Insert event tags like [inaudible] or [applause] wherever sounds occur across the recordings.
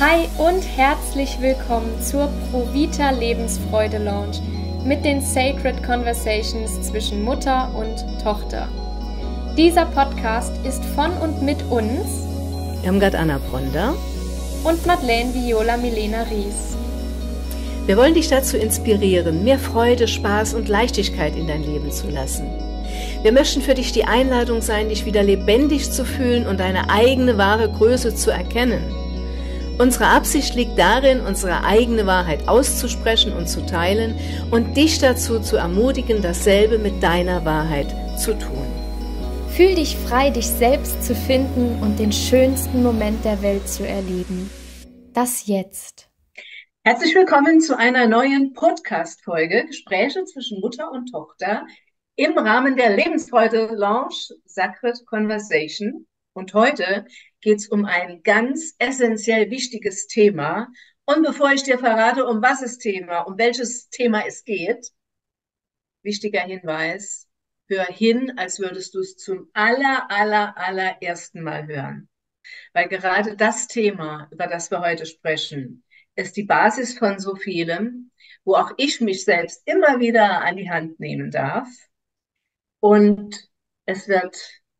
Hi und herzlich willkommen zur Provita Lebensfreude Lounge mit den Sacred Conversations zwischen Mutter und Tochter. Dieser Podcast ist von und mit uns Irmgard Anna Bronder und Madeleine Viola Milena Ries. Wir wollen dich dazu inspirieren, mehr Freude, Spaß und Leichtigkeit in dein Leben zu lassen. Wir möchten für dich die Einladung sein, dich wieder lebendig zu fühlen und deine eigene wahre Größe zu erkennen. Unsere Absicht liegt darin, unsere eigene Wahrheit auszusprechen und zu teilen und dich dazu zu ermutigen, dasselbe mit deiner Wahrheit zu tun. Fühl dich frei, dich selbst zu finden und den schönsten Moment der Welt zu erleben. Das jetzt. Herzlich willkommen zu einer neuen Podcast-Folge Gespräche zwischen Mutter und Tochter im Rahmen der Lebensfreude Lounge Sacred Conversation. Und heute geht es um ein ganz essentiell wichtiges Thema. Und bevor ich dir verrate, um was es Thema, um welches Thema es geht, wichtiger Hinweis, hör hin, als würdest du es zum aller, aller, allerersten Mal hören. Weil gerade das Thema, über das wir heute sprechen, ist die Basis von so vielem, wo auch ich mich selbst immer wieder an die Hand nehmen darf. Und es wird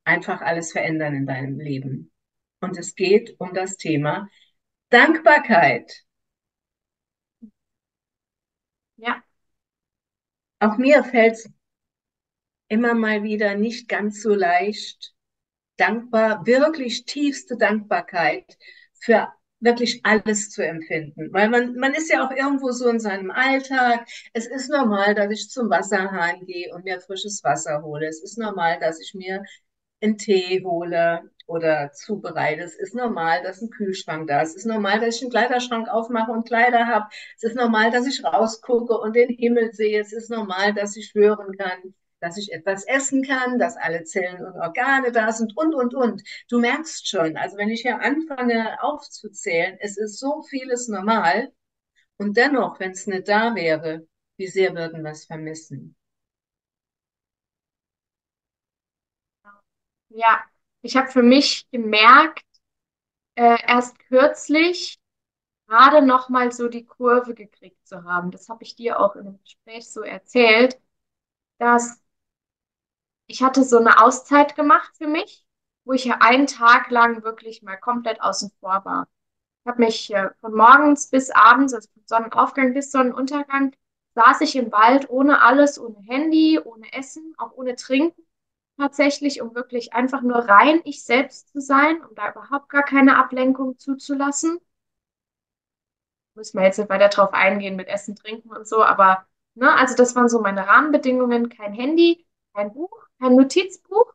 einfach alles verändern in deinem Leben. Und es geht um das Thema Dankbarkeit. Ja. Auch mir fällt es immer mal wieder nicht ganz so leicht, dankbar, wirklich tiefste Dankbarkeit für wirklich alles zu empfinden. Weil man, man ist ja auch irgendwo so in seinem Alltag. Es ist normal, dass ich zum Wasserhahn gehe und mir frisches Wasser hole. Es ist normal, dass ich mir einen Tee hole oder zubereite. Es ist normal, dass ein Kühlschrank da ist. Es ist normal, dass ich einen Kleiderschrank aufmache und Kleider habe. Es ist normal, dass ich rausgucke und den Himmel sehe. Es ist normal, dass ich hören kann, dass ich etwas essen kann, dass alle Zellen und Organe da sind und, und, und. Du merkst schon, also wenn ich hier anfange aufzuzählen, es ist so vieles normal. Und dennoch, wenn es nicht da wäre, wie sehr würden wir es vermissen? Ja, ich habe für mich gemerkt, äh, erst kürzlich gerade noch mal so die Kurve gekriegt zu haben. Das habe ich dir auch in dem Gespräch so erzählt, dass ich hatte so eine Auszeit gemacht für mich, wo ich ja einen Tag lang wirklich mal komplett außen vor war. Ich habe mich äh, von morgens bis abends, also von Sonnenaufgang bis Sonnenuntergang, saß ich im Wald ohne alles, ohne Handy, ohne Essen, auch ohne Trinken tatsächlich, um wirklich einfach nur rein ich selbst zu sein, um da überhaupt gar keine Ablenkung zuzulassen. Müssen wir jetzt nicht weiter drauf eingehen mit Essen, Trinken und so, aber ne, also das waren so meine Rahmenbedingungen, kein Handy, kein Buch, kein Notizbuch,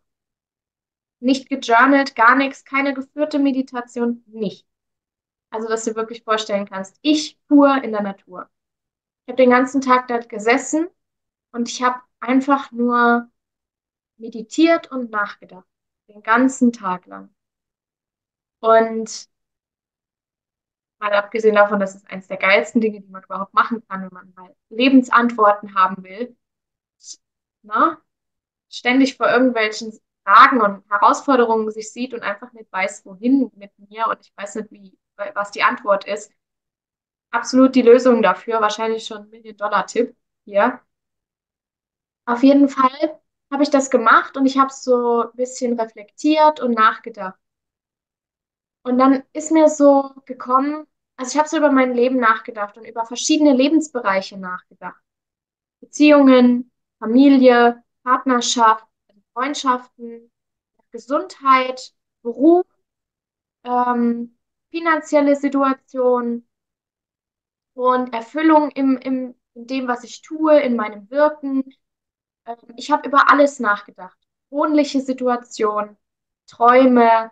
nicht gejournalt, gar nichts, keine geführte Meditation, nicht. Also, dass du wirklich vorstellen kannst, ich pur in der Natur. Ich habe den ganzen Tag dort gesessen und ich habe einfach nur meditiert und nachgedacht. Den ganzen Tag lang. Und mal abgesehen davon, dass es eines der geilsten Dinge, die man überhaupt machen kann, wenn man mal Lebensantworten haben will. Na, ständig vor irgendwelchen Fragen und Herausforderungen sich sieht und einfach nicht weiß, wohin mit mir und ich weiß nicht, wie, was die Antwort ist. Absolut die Lösung dafür, wahrscheinlich schon ein Million-Dollar-Tipp hier. Auf jeden Fall habe ich das gemacht und ich habe so ein bisschen reflektiert und nachgedacht. Und dann ist mir so gekommen, also ich habe so über mein Leben nachgedacht und über verschiedene Lebensbereiche nachgedacht. Beziehungen, Familie, Partnerschaft, Freundschaften, Gesundheit, Beruf, ähm, finanzielle Situation und Erfüllung im, im, in dem, was ich tue, in meinem Wirken, ich habe über alles nachgedacht. Wohnliche Situation, Träume,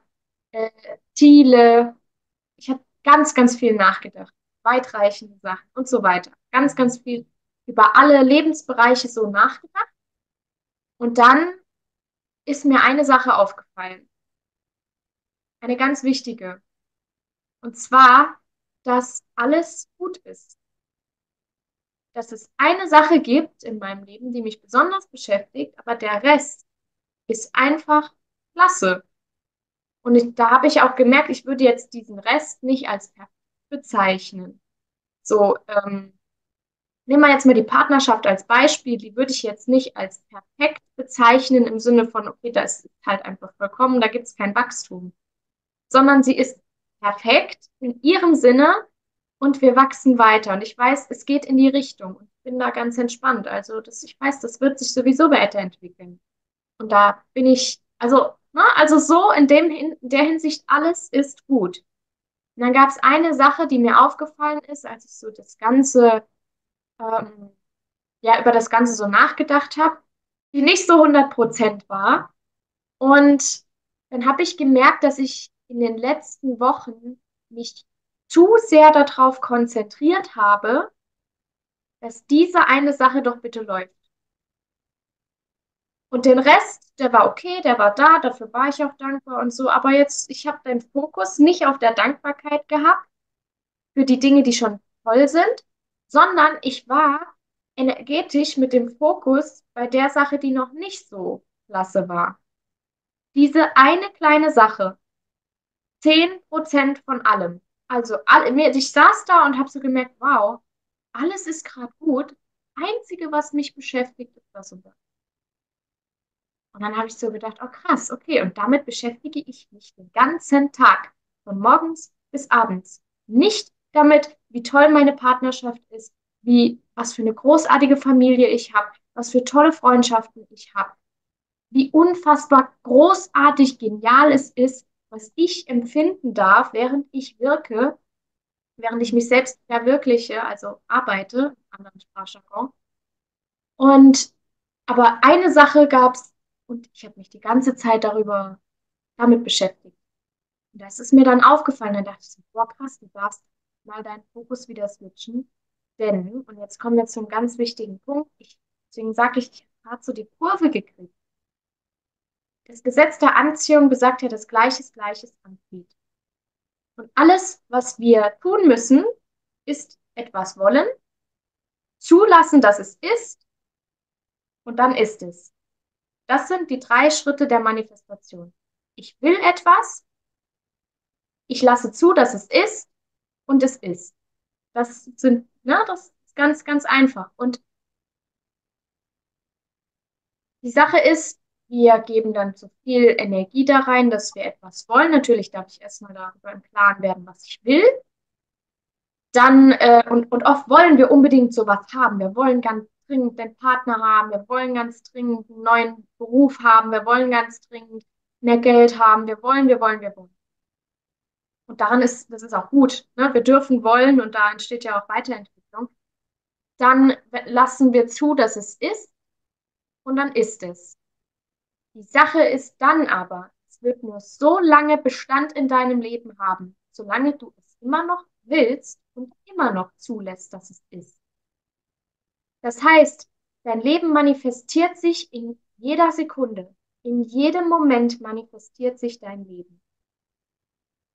äh, Ziele. Ich habe ganz, ganz viel nachgedacht. Weitreichende Sachen und so weiter. Ganz, ganz viel über alle Lebensbereiche so nachgedacht. Und dann ist mir eine Sache aufgefallen. Eine ganz wichtige. Und zwar, dass alles gut ist dass es eine Sache gibt in meinem Leben, die mich besonders beschäftigt, aber der Rest ist einfach klasse. Und ich, da habe ich auch gemerkt, ich würde jetzt diesen Rest nicht als bezeichnen. So, ähm, nehmen wir jetzt mal die Partnerschaft als Beispiel, die würde ich jetzt nicht als perfekt bezeichnen im Sinne von, okay, das ist halt einfach vollkommen, da gibt es kein Wachstum, sondern sie ist perfekt in ihrem Sinne und wir wachsen weiter. Und ich weiß, es geht in die Richtung und bin da ganz entspannt. Also das, ich weiß, das wird sich sowieso weiterentwickeln. Und da bin ich, also, ne, also so in, dem, in der Hinsicht, alles ist gut. Und dann gab es eine Sache, die mir aufgefallen ist, als ich so das Ganze, ähm, ja, über das Ganze so nachgedacht habe, die nicht so 100 Prozent war. Und dann habe ich gemerkt, dass ich in den letzten Wochen mich zu sehr darauf konzentriert habe, dass diese eine Sache doch bitte läuft. Und den Rest, der war okay, der war da, dafür war ich auch dankbar und so. Aber jetzt, ich habe den Fokus nicht auf der Dankbarkeit gehabt für die Dinge, die schon toll sind, sondern ich war energetisch mit dem Fokus bei der Sache, die noch nicht so klasse war. Diese eine kleine Sache, 10% von allem. Also ich saß da und habe so gemerkt, wow, alles ist gerade gut. Einzige, was mich beschäftigt, ist das und das. Und dann habe ich so gedacht, oh krass, okay, und damit beschäftige ich mich den ganzen Tag, von morgens bis abends. Nicht damit, wie toll meine Partnerschaft ist, wie, was für eine großartige Familie ich habe, was für tolle Freundschaften ich habe, wie unfassbar großartig genial es ist, was ich empfinden darf, während ich wirke, während ich mich selbst verwirkliche, also arbeite, anderen Sprachjargon. Und aber eine Sache gab es, und ich habe mich die ganze Zeit darüber damit beschäftigt. Und das ist mir dann aufgefallen. Dann dachte ich so, boah, krass, du darfst mal deinen Fokus wieder switchen. Denn, und jetzt kommen wir zum ganz wichtigen Punkt, ich, deswegen sage ich, ich habe so die Kurve gekriegt. Das Gesetz der Anziehung besagt ja, dass Gleiches Gleiches anzieht. Und alles, was wir tun müssen, ist etwas wollen, zulassen, dass es ist, und dann ist es. Das sind die drei Schritte der Manifestation. Ich will etwas, ich lasse zu, dass es ist, und es ist. Das sind, ne, das ist ganz, ganz einfach. Und die Sache ist, wir geben dann zu viel Energie da rein, dass wir etwas wollen. Natürlich darf ich erstmal darüber im Klaren werden, was ich will. Dann, äh, und, und oft wollen wir unbedingt sowas haben. Wir wollen ganz dringend den Partner haben. Wir wollen ganz dringend einen neuen Beruf haben. Wir wollen ganz dringend mehr Geld haben. Wir wollen, wir wollen, wir wollen. Und daran ist, das ist auch gut. Ne? Wir dürfen wollen und da entsteht ja auch Weiterentwicklung. Dann lassen wir zu, dass es ist und dann ist es. Die Sache ist dann aber, es wird nur so lange Bestand in deinem Leben haben, solange du es immer noch willst und immer noch zulässt, dass es ist. Das heißt, dein Leben manifestiert sich in jeder Sekunde. In jedem Moment manifestiert sich dein Leben.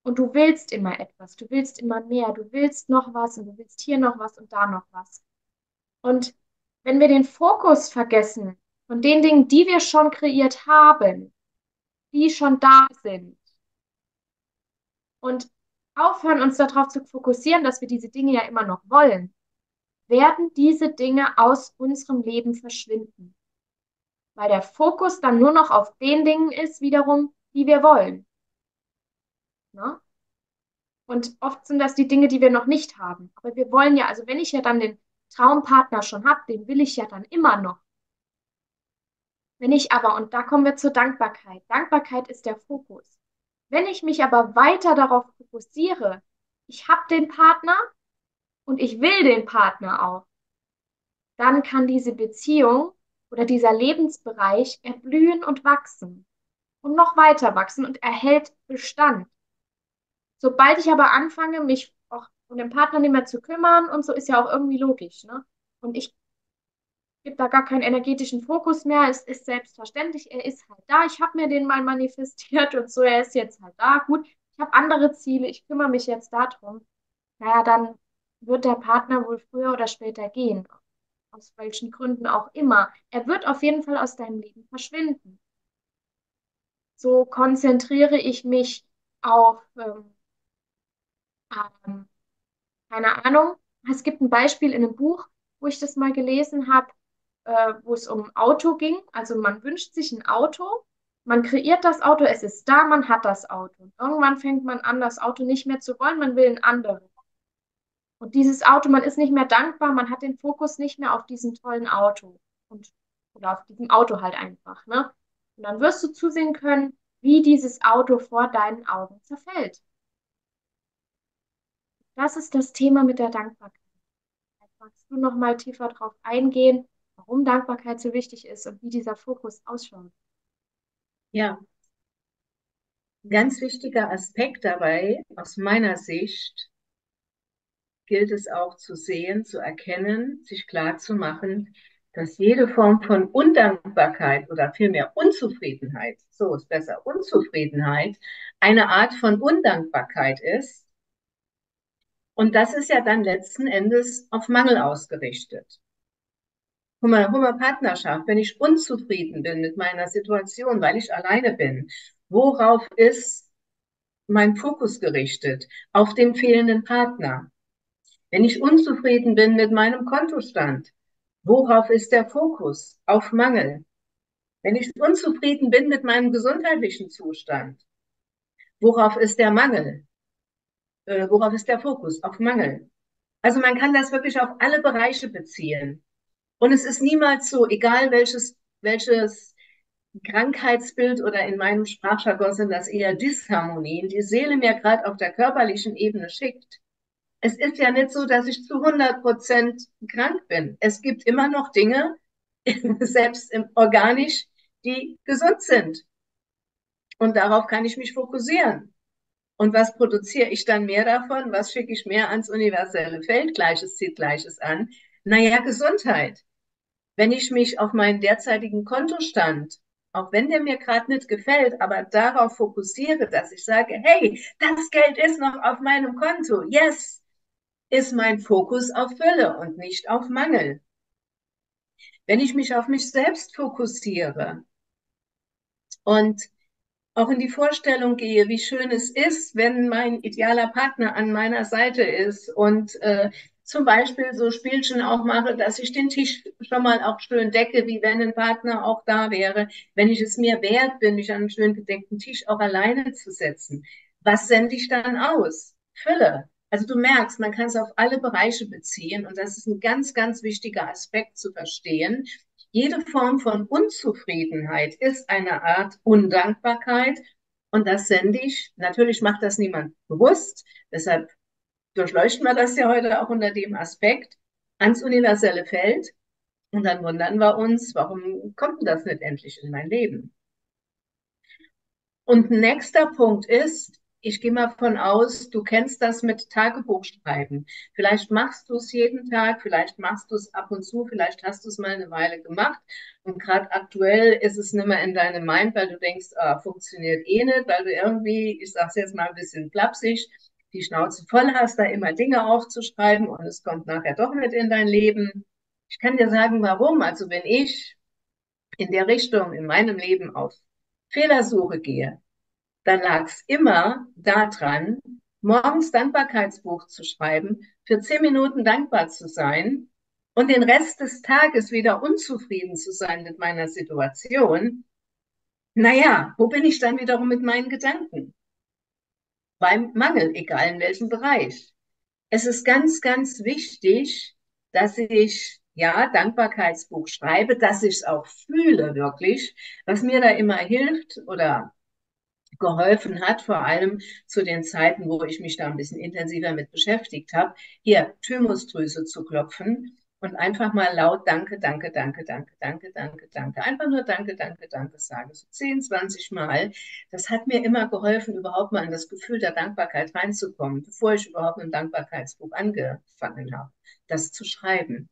Und du willst immer etwas, du willst immer mehr, du willst noch was und du willst hier noch was und da noch was. Und wenn wir den Fokus vergessen von den Dingen, die wir schon kreiert haben, die schon da sind. Und aufhören, uns darauf zu fokussieren, dass wir diese Dinge ja immer noch wollen, werden diese Dinge aus unserem Leben verschwinden. Weil der Fokus dann nur noch auf den Dingen ist, wiederum, die wir wollen. Ne? Und oft sind das die Dinge, die wir noch nicht haben. Aber wir wollen ja, also wenn ich ja dann den Traumpartner schon habe, den will ich ja dann immer noch. Wenn ich aber, und da kommen wir zur Dankbarkeit, Dankbarkeit ist der Fokus. Wenn ich mich aber weiter darauf fokussiere, ich habe den Partner und ich will den Partner auch, dann kann diese Beziehung oder dieser Lebensbereich erblühen und wachsen und noch weiter wachsen und erhält Bestand. Sobald ich aber anfange, mich auch um den Partner nicht mehr zu kümmern und so, ist ja auch irgendwie logisch. Ne? Und ich gibt da gar keinen energetischen Fokus mehr. Es ist selbstverständlich, er ist halt da. Ich habe mir den mal manifestiert und so, er ist jetzt halt da. Gut, ich habe andere Ziele, ich kümmere mich jetzt darum. Naja, dann wird der Partner wohl früher oder später gehen. Aus welchen Gründen auch immer. Er wird auf jeden Fall aus deinem Leben verschwinden. So konzentriere ich mich auf ähm, ähm, keine Ahnung. Es gibt ein Beispiel in einem Buch, wo ich das mal gelesen habe, äh, wo es um Auto ging. Also man wünscht sich ein Auto, man kreiert das Auto, es ist da, man hat das Auto. Und irgendwann fängt man an, das Auto nicht mehr zu wollen, man will ein anderes. Und dieses Auto, man ist nicht mehr dankbar, man hat den Fokus nicht mehr auf diesem tollen Auto und oder auf diesem Auto halt einfach, ne? Und dann wirst du zusehen können, wie dieses Auto vor deinen Augen zerfällt. Das ist das Thema mit der Dankbarkeit. Magst du noch mal tiefer darauf eingehen, warum Dankbarkeit so wichtig ist und wie dieser Fokus ausschaut? Ja, ganz wichtiger Aspekt dabei aus meiner Sicht gilt es auch zu sehen, zu erkennen, sich klar zu machen, dass jede Form von Undankbarkeit oder vielmehr Unzufriedenheit, so ist besser, Unzufriedenheit, eine Art von Undankbarkeit ist. Und das ist ja dann letzten Endes auf Mangel ausgerichtet. Hummer, Hummer Partnerschaft, wenn ich unzufrieden bin mit meiner Situation, weil ich alleine bin, worauf ist mein Fokus gerichtet? Auf den fehlenden Partner. Wenn ich unzufrieden bin mit meinem Kontostand, worauf ist der Fokus? Auf Mangel. Wenn ich unzufrieden bin mit meinem gesundheitlichen Zustand, worauf ist der Mangel? Äh, worauf ist der Fokus? Auf Mangel. Also man kann das wirklich auf alle Bereiche beziehen. Und es ist niemals so, egal welches, welches Krankheitsbild oder in meinem Sprachjargon sind das eher Disharmonien, die Seele mir gerade auf der körperlichen Ebene schickt, es ist ja nicht so, dass ich zu 100 Prozent krank bin. Es gibt immer noch Dinge, [laughs] selbst im organisch, die gesund sind. Und darauf kann ich mich fokussieren. Und was produziere ich dann mehr davon? Was schicke ich mehr ans universelle Feld? Gleiches zieht Gleiches an. Naja, Gesundheit. Wenn ich mich auf meinen derzeitigen Kontostand, auch wenn der mir gerade nicht gefällt, aber darauf fokussiere, dass ich sage, hey, das Geld ist noch auf meinem Konto. Yes, ist mein Fokus auf Fülle und nicht auf Mangel. Wenn ich mich auf mich selbst fokussiere und auch in die Vorstellung gehe, wie schön es ist, wenn mein idealer Partner an meiner Seite ist und äh, zum Beispiel so Spielchen auch mache, dass ich den Tisch schon mal auch schön decke, wie wenn ein Partner auch da wäre, wenn ich es mir wert bin, mich an einen schön gedeckten Tisch auch alleine zu setzen. Was sende ich dann aus? Fülle. Also du merkst, man kann es auf alle Bereiche beziehen und das ist ein ganz, ganz wichtiger Aspekt zu verstehen. Jede Form von Unzufriedenheit ist eine Art Undankbarkeit und das sende ich. Natürlich macht das niemand bewusst, deshalb durchleuchten wir das ja heute auch unter dem Aspekt ans universelle Feld und dann wundern wir uns, warum kommt das nicht endlich in mein Leben? Und nächster Punkt ist, ich gehe mal von aus, du kennst das mit Tagebuchschreiben. Vielleicht machst du es jeden Tag, vielleicht machst du es ab und zu, vielleicht hast du es mal eine Weile gemacht. Und gerade aktuell ist es nicht mehr in deinem Mind, weil du denkst, ah, funktioniert eh nicht, weil du irgendwie, ich sag's jetzt mal ein bisschen flapsig, die Schnauze voll hast, da immer Dinge aufzuschreiben und es kommt nachher doch nicht in dein Leben. Ich kann dir sagen, warum. Also wenn ich in der Richtung in meinem Leben auf Fehlersuche gehe, dann lag es immer daran, morgens Dankbarkeitsbuch zu schreiben, für zehn Minuten dankbar zu sein und den Rest des Tages wieder unzufrieden zu sein mit meiner Situation. Naja, wo bin ich dann wiederum mit meinen Gedanken? Beim Mangel, egal in welchem Bereich. Es ist ganz, ganz wichtig, dass ich ja, Dankbarkeitsbuch schreibe, dass ich es auch fühle wirklich. Was mir da immer hilft oder geholfen hat, vor allem zu den Zeiten, wo ich mich da ein bisschen intensiver mit beschäftigt habe, hier Thymusdrüse zu klopfen und einfach mal laut Danke, Danke, Danke, Danke, Danke, Danke, Danke, einfach nur Danke, Danke, Danke sagen, so 10, 20 Mal. Das hat mir immer geholfen, überhaupt mal in das Gefühl der Dankbarkeit reinzukommen, bevor ich überhaupt ein Dankbarkeitsbuch angefangen habe, das zu schreiben.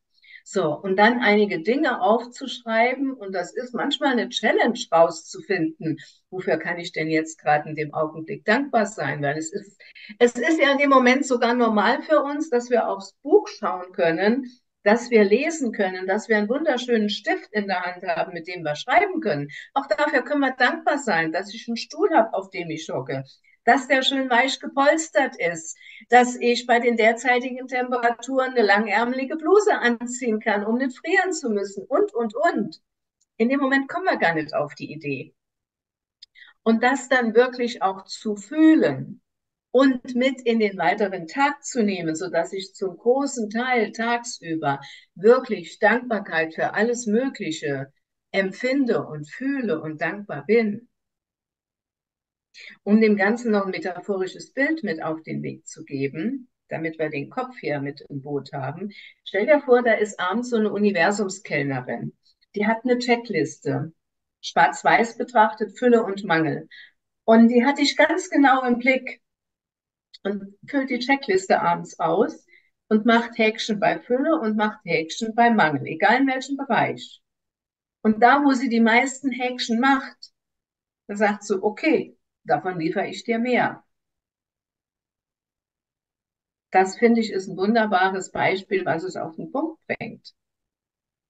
So, und dann einige Dinge aufzuschreiben und das ist manchmal eine Challenge rauszufinden. Wofür kann ich denn jetzt gerade in dem Augenblick dankbar sein? Weil es ist, es ist ja in dem Moment sogar normal für uns, dass wir aufs Buch schauen können, dass wir lesen können, dass wir einen wunderschönen Stift in der Hand haben, mit dem wir schreiben können. Auch dafür können wir dankbar sein, dass ich einen Stuhl habe, auf dem ich hocke, dass der schön weich gepolstert ist, dass ich bei den derzeitigen Temperaturen eine langärmelige Bluse anziehen kann, um nicht frieren zu müssen und, und, und. In dem Moment kommen wir gar nicht auf die Idee. Und das dann wirklich auch zu fühlen und mit in den weiteren Tag zu nehmen, so dass ich zum großen Teil tagsüber wirklich Dankbarkeit für alles Mögliche empfinde und fühle und dankbar bin um dem Ganzen noch ein metaphorisches Bild mit auf den Weg zu geben, damit wir den Kopf hier mit im Boot haben. Stell dir vor, da ist abends so eine Universumskellnerin. Die hat eine Checkliste, schwarz-weiß betrachtet, Fülle und Mangel. Und die hatte ich ganz genau im Blick und füllt die Checkliste abends aus und macht Häkchen bei Fülle und macht Häkchen bei Mangel, egal in welchem Bereich. Und da, wo sie die meisten Häkchen macht, da sagt sie, okay, Davon liefere ich dir mehr. Das finde ich ist ein wunderbares Beispiel, was es auf den Punkt bringt.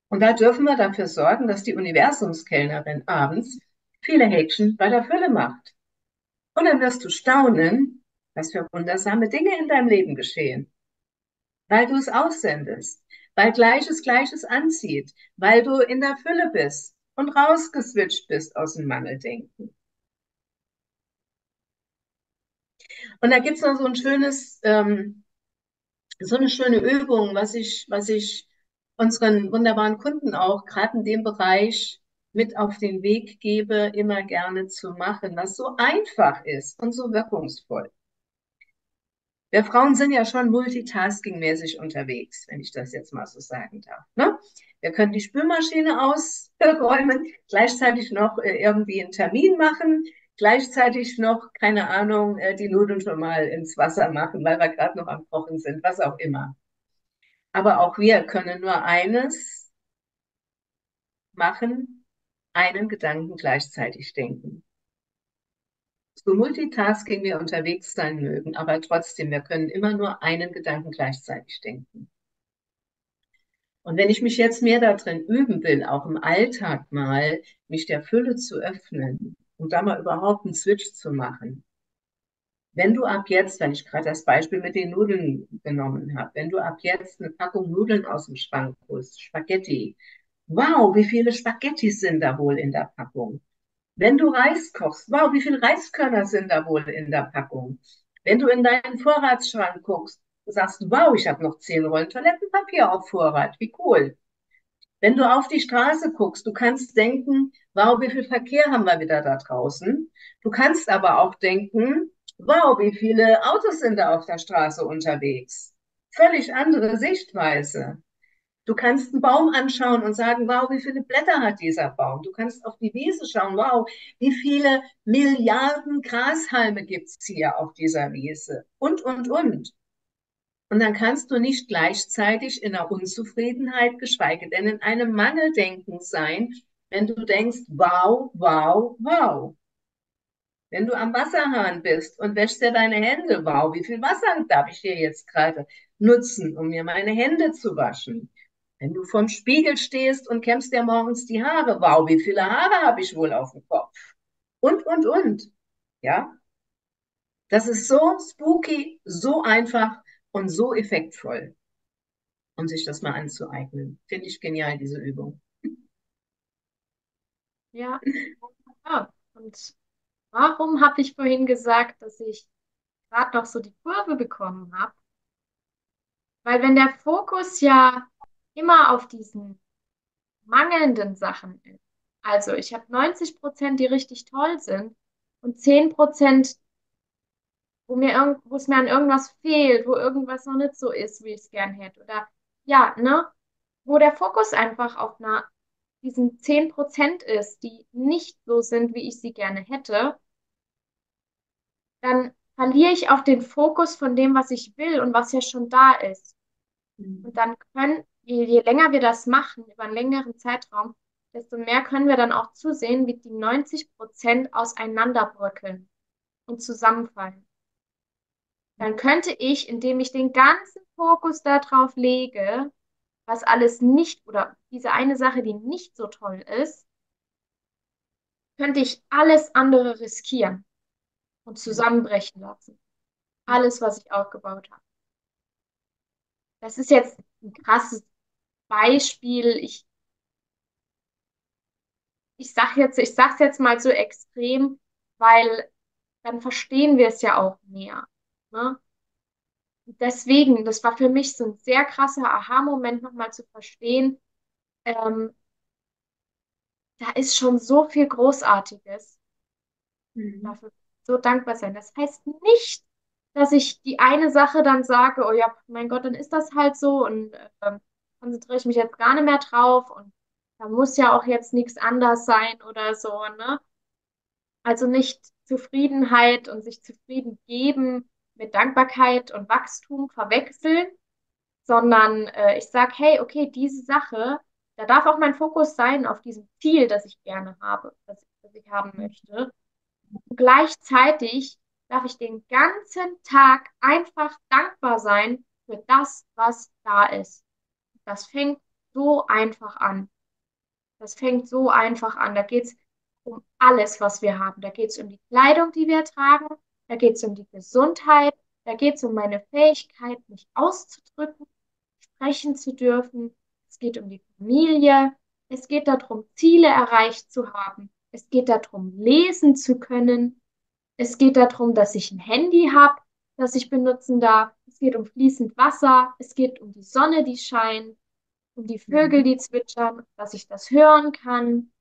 Und da dürfen wir dafür sorgen, dass die Universumskellnerin abends viele Häkchen bei der Fülle macht. Und dann wirst du staunen, was für wundersame Dinge in deinem Leben geschehen. Weil du es aussendest, weil Gleiches Gleiches anzieht, weil du in der Fülle bist und rausgeswitcht bist aus dem Mangeldenken. Und da gibt es noch so ein schönes, ähm, so eine schöne Übung, was ich, was ich unseren wunderbaren Kunden auch gerade in dem Bereich mit auf den Weg gebe, immer gerne zu machen, was so einfach ist und so wirkungsvoll. Wir Frauen sind ja schon multitaskingmäßig unterwegs, wenn ich das jetzt mal so sagen darf. Ne? Wir können die Spülmaschine ausräumen, [laughs] gleichzeitig noch äh, irgendwie einen Termin machen, gleichzeitig noch, keine Ahnung, äh, die Nudeln schon mal ins Wasser machen, weil wir gerade noch am Kochen sind, was auch immer. Aber auch wir können nur eines machen, einen Gedanken gleichzeitig denken. So Multitasking wir unterwegs sein mögen, aber trotzdem, wir können immer nur einen Gedanken gleichzeitig denken. Und wenn ich mich jetzt mehr darin üben will, auch im Alltag mal, mich der Fülle zu öffnen, um da mal überhaupt einen Switch zu machen. Wenn du ab jetzt, wenn ich gerade das Beispiel mit den Nudeln genommen habe, wenn du ab jetzt eine Packung Nudeln aus dem Schrank holst, Spaghetti, wow, wie viele Spaghetti sind da wohl in der Packung? Wenn du Reis kochst, wow, wie viele Reiskörner sind da wohl in der Packung? Wenn du in deinen Vorratsschrank guckst, sagst du, wow, ich habe noch zehn Rollen Toilettenpapier auf Vorrat, wie cool. Wenn du auf die Straße guckst, du kannst denken, wow, wie viel Verkehr haben wir wieder da draußen? Du kannst aber auch denken, wow, wie viele Autos sind da auf der Straße unterwegs? Völlig andere Sichtweise. Du kannst einen Baum anschauen und sagen, wow, wie viele Blätter hat dieser Baum? Du kannst auf die Wiese schauen, wow, wie viele Milliarden Grashalme gibt's hier auf dieser Wiese? Und, und, und. Und dann kannst du nicht gleichzeitig in einer Unzufriedenheit, geschweige denn in einem Mangeldenken sein, wenn du denkst, wow, wow, wow. Wenn du am Wasserhahn bist und wäschst dir deine Hände, wow, wie viel Wasser darf ich hier jetzt gerade nutzen, um mir meine Hände zu waschen? Wenn du vorm Spiegel stehst und kämmst dir morgens die Haare, wow, wie viele Haare habe ich wohl auf dem Kopf? Und, und, und. Ja? Das ist so spooky, so einfach und so effektvoll, um sich das mal anzueignen. Finde ich genial, diese Übung. Ja, ja. Und warum habe ich vorhin gesagt, dass ich gerade noch so die Kurve bekommen habe? Weil wenn der Fokus ja immer auf diesen mangelnden Sachen ist, also ich habe 90 Prozent, die richtig toll sind und 10 Prozent, wo mir irgend, wo es mir an irgendwas fehlt, wo irgendwas noch nicht so ist, wie ich es gern hätte. Oder ja, ne? Wo der Fokus einfach auf einer, diesen 10% ist, die nicht so sind, wie ich sie gerne hätte, dann verliere ich auch den Fokus von dem, was ich will und was ja schon da ist. Mhm. Und dann können, je, je länger wir das machen, über einen längeren Zeitraum, desto mehr können wir dann auch zusehen, wie die 90% auseinanderbröckeln und zusammenfallen dann könnte ich, indem ich den ganzen Fokus darauf lege, was alles nicht oder diese eine Sache, die nicht so toll ist, könnte ich alles andere riskieren. und zusammenbrechen lassen. Alles, was ich aufgebaut habe. Das ist jetzt ein krasses Beispiel. Ich, ich sage jetzt, ich sag's jetzt mal so extrem, weil dann verstehen wir es ja auch mehr. Ne? Deswegen, das war für mich so ein sehr krasser Aha-Moment, nochmal zu verstehen, ähm, da ist schon so viel Großartiges. Mhm. Dafür so dankbar sein. Das heißt nicht, dass ich die eine Sache dann sage, oh ja, mein Gott, dann ist das halt so und äh, konzentriere ich mich jetzt gar nicht mehr drauf und da muss ja auch jetzt nichts anders sein oder so, ne? Also nicht Zufriedenheit und sich zufrieden geben mit Dankbarkeit und Wachstum verwechseln, sondern äh, ich sage, hey, okay, diese Sache, da darf auch mein Fokus sein auf diesem Ziel, das ich gerne habe, das ich, das ich haben möchte. Und gleichzeitig darf ich den ganzen Tag einfach dankbar sein für das, was da ist. Das fängt so einfach an. Das fängt so einfach an. Da geht es um alles, was wir haben. Da geht es um die Kleidung, die wir tragen. Da geht es um die Gesundheit. Da geht es um meine Fähigkeit, mich auszudrücken, sprechen zu dürfen. Es geht um die Familie. Es geht darum, Ziele erreicht zu haben. Es geht darum, lesen zu können. Es geht darum, dass ich ein Handy habe, das ich benutzen darf. Es geht um fließend Wasser. Es geht um die Sonne, die scheint, um die Vögel, die zwitschern, dass ich das hören kann.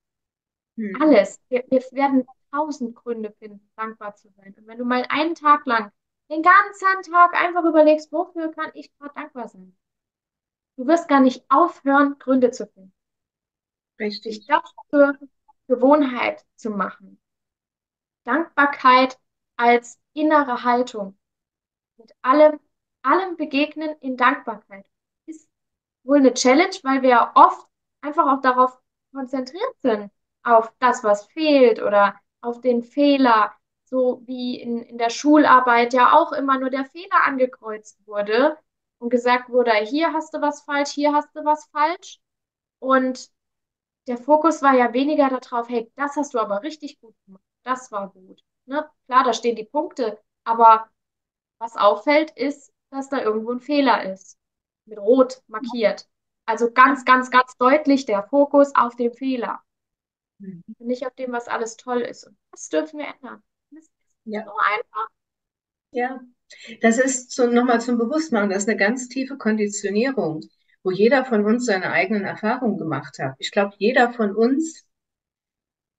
Mhm. Alles. Wir, wir werden tausend Gründe finden, dankbar zu sein. Und wenn du mal einen Tag lang, den ganzen Tag einfach überlegst, wofür kann ich gerade dankbar sein? Du wirst gar nicht aufhören, Gründe zu finden. Richtig. Ich glaube, für Gewohnheit zu machen. Dankbarkeit als innere Haltung. Mit allem, allem begegnen in Dankbarkeit. Ist wohl eine Challenge, weil wir ja oft einfach auch darauf konzentriert sind, auf das, was fehlt oder auf den Fehler, so wie in, in der Schularbeit ja auch immer nur der Fehler angekreuzt wurde und gesagt wurde, hier hast du was falsch, hier hast du was falsch. Und der Fokus war ja weniger darauf, hey, das hast du aber richtig gut gemacht, das war gut. Ne? Klar, da stehen die Punkte, aber was auffällt, ist, dass da irgendwo ein Fehler ist, mit Rot markiert. Also ganz, ganz, ganz deutlich der Fokus auf dem Fehler. Mhm. Und nicht auf dem, was alles toll ist. Und das dürfen wir ändern. Das ist ja. so einfach. Ja, das ist so, nochmal zum Bewusstmachen, das ist eine ganz tiefe Konditionierung, wo jeder von uns seine eigenen Erfahrungen gemacht hat. Ich glaube, jeder von uns,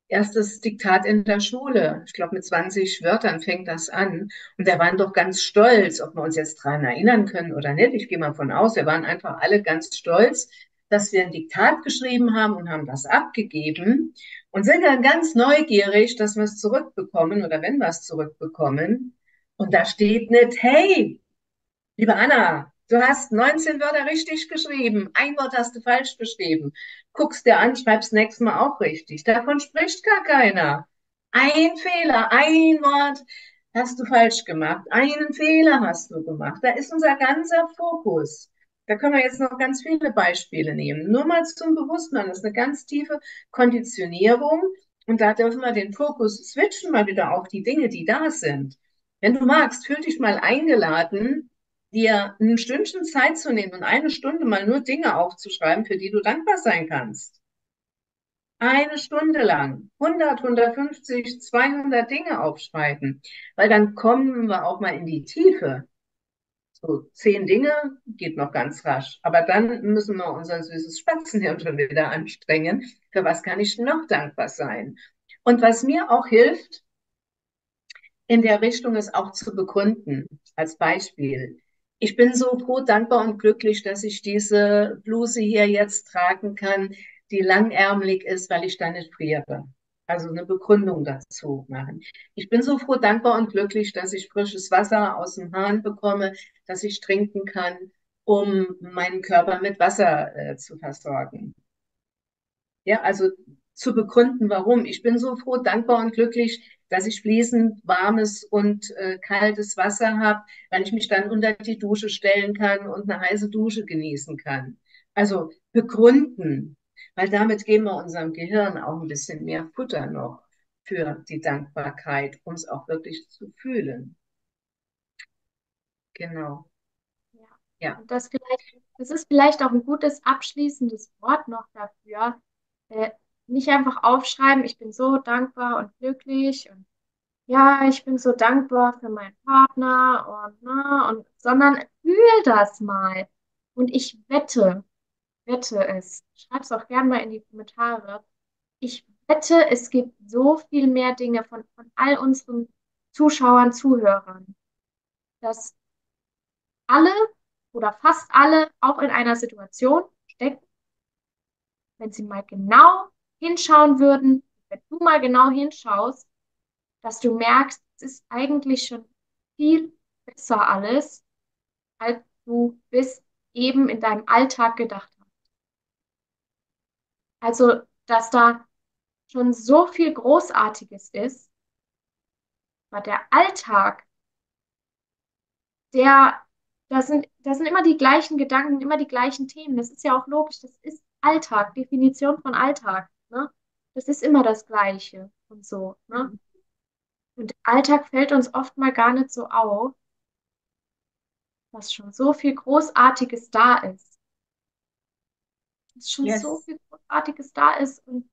erstes Diktat in der Schule, ich glaube, mit 20 Wörtern fängt das an. Und wir waren doch ganz stolz, ob wir uns jetzt daran erinnern können oder nicht. Ich gehe mal von aus, wir waren einfach alle ganz stolz, dass wir ein Diktat geschrieben haben und haben das abgegeben und sind dann ganz neugierig, dass wir es zurückbekommen oder wenn wir es zurückbekommen. Und da steht nicht, hey, liebe Anna, du hast 19 Wörter richtig geschrieben, ein Wort hast du falsch geschrieben. Guckst dir an, schreibst nächstes Mal auch richtig. Davon spricht gar keiner. Ein Fehler, ein Wort hast du falsch gemacht, einen Fehler hast du gemacht. Da ist unser ganzer Fokus. Da können wir jetzt noch ganz viele Beispiele nehmen. Nur mal zum Bewusstsein, das ist eine ganz tiefe Konditionierung. Und da dürfen wir den Fokus switchen, mal wieder auf die Dinge, die da sind. Wenn du magst, fühl dich mal eingeladen, dir ein Stündchen Zeit zu nehmen und eine Stunde mal nur Dinge aufzuschreiben, für die du dankbar sein kannst. Eine Stunde lang 100, 150, 200 Dinge aufschreiben, weil dann kommen wir auch mal in die Tiefe. So zehn Dinge geht noch ganz rasch. Aber dann müssen wir unser süßes Spatzenhirn schon wieder anstrengen. Für was kann ich noch dankbar sein? Und was mir auch hilft, in der Richtung ist auch zu begründen. Als Beispiel. Ich bin so froh, dankbar und glücklich, dass ich diese Bluse hier jetzt tragen kann, die langärmelig ist, weil ich da nicht friere also eine Begründung dazu machen. Ich bin so froh, dankbar und glücklich, dass ich frisches Wasser aus dem Hahn bekomme, dass ich trinken kann, um meinen Körper mit Wasser äh, zu versorgen. Ja, also zu begründen, warum. Ich bin so froh, dankbar und glücklich, dass ich fließend warmes und äh, kaltes Wasser habe, weil ich mich dann unter die Dusche stellen kann und eine heiße Dusche genießen kann. Also begründen, weil damit geben wir unserem Gehirn auch ein bisschen mehr Futter noch. für die Dankbarkeit, um es auch wirklich zu fühlen. Genau. Ja. ja. Und das, vielleicht, das ist vielleicht auch ein gutes abschließendes Wort noch dafür. Äh, nicht einfach aufschreiben, ich bin so dankbar und glücklich und ja, ich bin so dankbar für meinen Partner und, ne, und, sondern fühl das mal. Und ich wette, wette es, schreib es auch gerne mal in die Kommentare. Ich wette, es gibt so viel mehr Dinge von, von all unseren Zuschauern, Zuhörern, dass alle oder fast alle auch in einer Situation stecken, wenn sie mal genau hinschauen würden, wenn du mal genau hinschaust, dass du merkst, es ist eigentlich schon viel besser alles, als du bis eben in deinem Alltag gedacht hast. Also, dass da schon so viel Großartiges ist, aber der Alltag, der, da sind, da sind immer die gleichen Gedanken, immer die gleichen Themen. Das ist ja auch logisch, das ist Alltag, Definition von Alltag. Ne? Das ist immer das Gleiche und so. Ne? Mhm. Und Alltag fällt uns oft mal gar nicht so auf, dass schon so viel Großartiges da ist. Dass schon yes. so viel Großartiges da ist und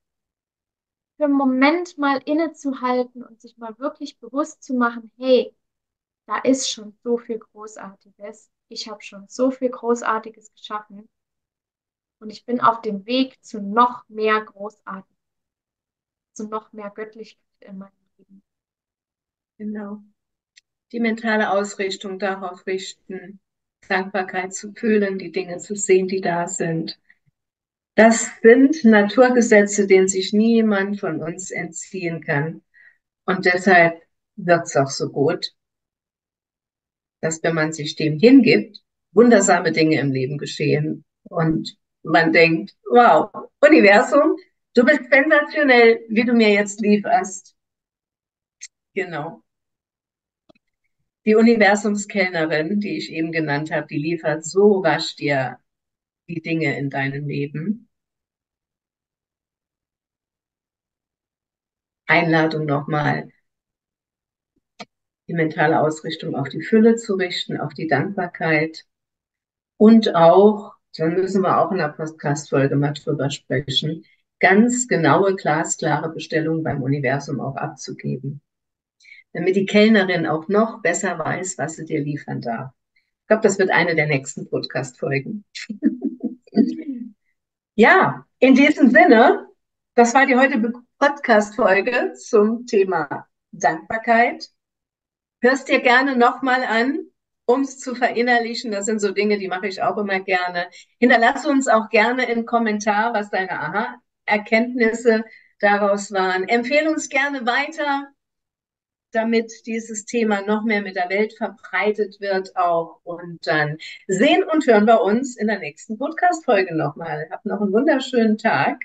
für einen Moment mal innezuhalten und sich mal wirklich bewusst zu machen, hey, da ist schon so viel Großartiges. Ich habe schon so viel Großartiges geschaffen. Und ich bin auf dem Weg zu noch mehr Großartigem, zu noch mehr Göttlichkeit in meinem Leben. Genau. Die mentale Ausrichtung darauf richten, Dankbarkeit zu fühlen, die Dinge zu sehen, die da sind. Das sind Naturgesetze, denen sich niemand von uns entziehen kann. Und deshalb wird es auch so gut, dass wenn man sich dem hingibt, wundersame Dinge im Leben geschehen. Und man denkt, wow, Universum, du bist sensationell, wie du mir jetzt lieferst. Genau. Die Universumskellnerin, die ich eben genannt habe, die liefert so rasch dir die Dinge in deinem Leben. Einladung nochmal, die mentale Ausrichtung auf die Fülle zu richten, auf die Dankbarkeit und auch, dann müssen wir auch in der Podcast-Folge mal drüber sprechen, ganz genaue, glasklare Bestellungen beim Universum auch abzugeben damit die Kellnerin auch noch besser weiß, was sie dir liefern darf. Ich glaube, das wird eine der nächsten Podcast-Folgen. [laughs] ja, in diesem Sinne, das war die heutige Podcast-Folge zum Thema Dankbarkeit. Hörst dir gerne nochmal an, um es zu verinnerlichen. Das sind so Dinge, die mache ich auch immer gerne. Hinterlasse uns auch gerne im Kommentar, was deine Aha-Erkenntnisse daraus waren. Empfehle uns gerne weiter damit dieses Thema noch mehr mit der Welt verbreitet wird auch. Und dann sehen und hören wir uns in der nächsten Podcast-Folge nochmal. Habt noch einen wunderschönen Tag.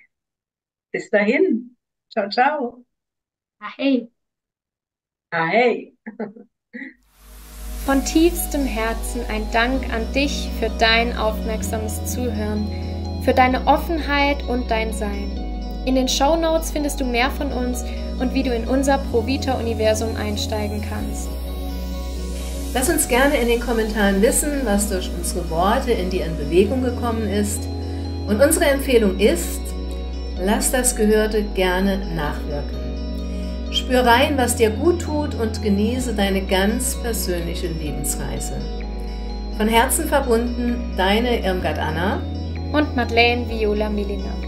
Bis dahin. Ciao, ciao. Ah, hey. Ah, hey. [laughs] Von tiefstem Herzen ein Dank an dich für dein aufmerksames Zuhören, für deine Offenheit und dein Sein. In den Show Notes findest du mehr von uns und wie du in unser ProVita-Universum einsteigen kannst. Lass uns gerne in den Kommentaren wissen, was durch unsere Worte in dir in Bewegung gekommen ist. Und unsere Empfehlung ist, lass das Gehörte gerne nachwirken. Spür rein, was dir gut tut und genieße deine ganz persönliche Lebensreise. Von Herzen verbunden, deine Irmgard Anna und Madeleine Viola Milina.